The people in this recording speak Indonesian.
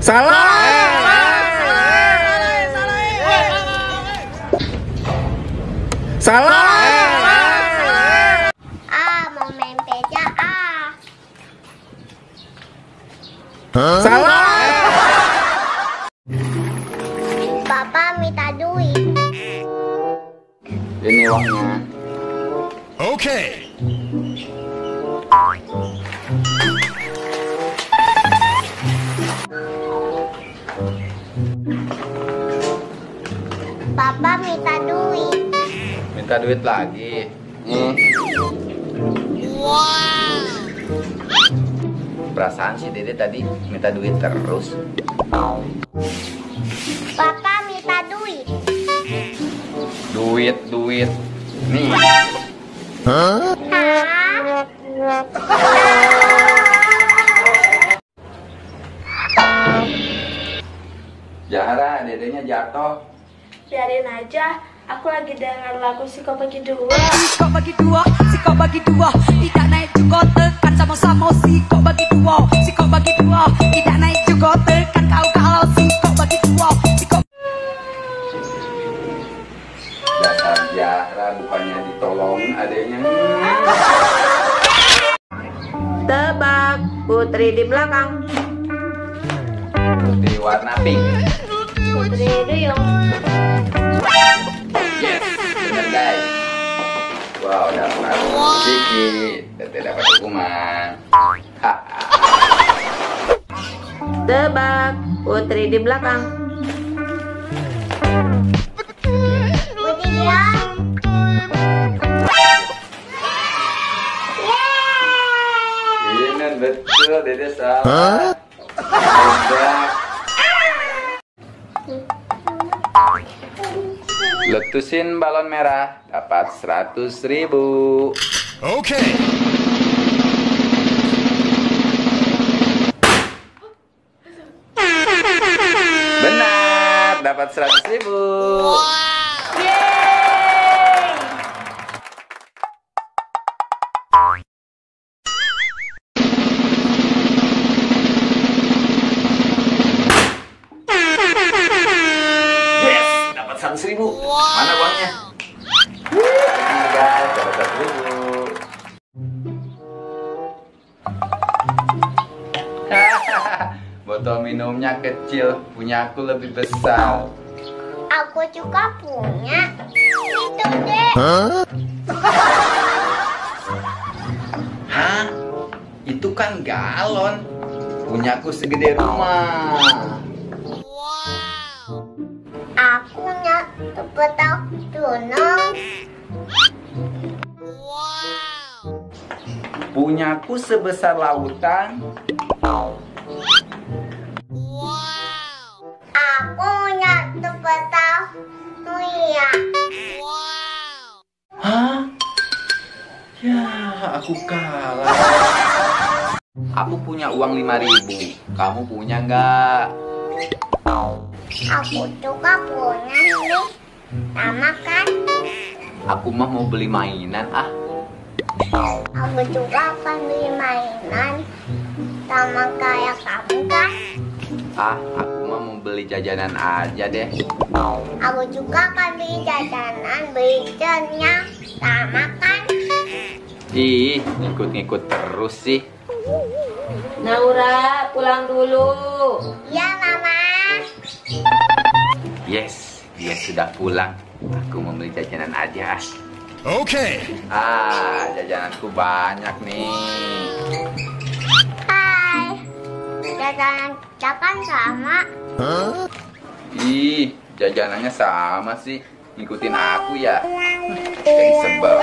Salah. Salah. Ah, mau main beca ah. Salah. Papa minta duit. Ini uangnya. Okay. Papa minta duit. Minta duit lagi. Nih. Perasaan si Dede tadi minta duit terus. Papa minta duit. Duit, duit. Nih. Hah? dedenya jatuh. Biarin aja, aku lagi dengar lagu Siko Bagi Dua. Siko bagi dua, siko bagi dua Tidak naik juga tekan sama-sama Siko bagi dua, siko bagi dua Tidak naik juga tekan kau kalau Siko bagi dua, siko Dasar Zahra bukannya ditolong adanya. Tebak Putri di belakang Putih warna pink. Putri. Bener guys. Wow, dapat sedikit. Tete dapat hukuman. Tebak Putri di belakang. Yeay. Bener betul, Dede salah. Hebat. Letusin balon merah dapat 100 ribu. Okay. Benar, dapat 100 Botol minumnya kecil, punya aku lebih besar. Aku juga punya. Itu deh. Hah? Itu kan galon. Punyaku segede rumah. Aku nya petak tunung. Punyaku sebesar lautan. Aku kalah. Aku punya uang 5000 Kamu punya nggak? Aku juga punya nih. Sama kan? Aku mah mau beli mainan ah. Aku juga akan beli mainan. Sama kayak kamu kan? Ah, aku mah mau beli jajanan aja deh. Aku juga akan beli jajanan, beli cennya. Sama kan? Ih, ngikut-ngikut terus sih. Naura pulang dulu Ya mama. Yes, dia sudah pulang. Aku mau beli jajanan aja. Okay. Ah, jajananku banyak nih. Hai. Jajanan kita kan sama. Ih, jajanannya sama sih. Ngikutin aku ya. Jadi sebel.